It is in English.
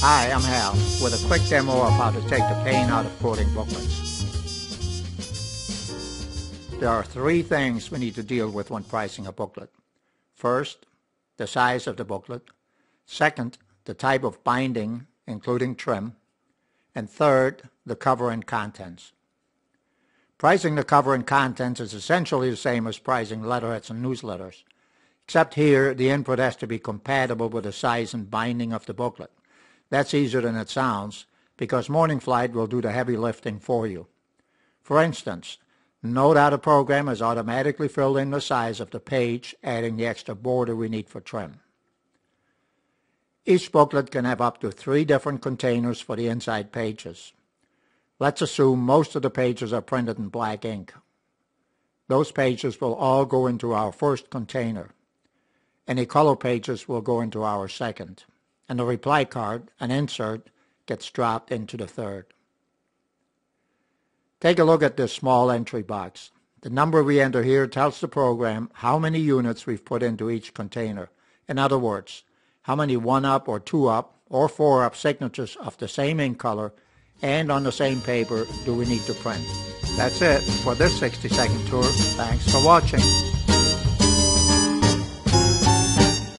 Hi, I'm Hal with a quick demo of how to take the pain out of quoting booklets. There are three things we need to deal with when pricing a booklet. First, the size of the booklet. Second, the type of binding, including trim. And third, the cover and contents. Pricing the cover and contents is essentially the same as pricing letterheads and newsletters, except here the input has to be compatible with the size and binding of the booklet. That's easier than it sounds because Morning Flight will do the heavy lifting for you. For instance, note how the program has automatically filled in the size of the page, adding the extra border we need for trim. Each booklet can have up to three different containers for the inside pages. Let's assume most of the pages are printed in black ink. Those pages will all go into our first container. Any color pages will go into our second. And the reply card, an insert, gets dropped into the third. Take a look at this small entry box. The number we enter here tells the program how many units we've put into each container. In other words, how many 1-up or 2-up or 4-up signatures of the same ink color and on the same paper do we need to print. That's it for this 60 second tour. Thanks for watching.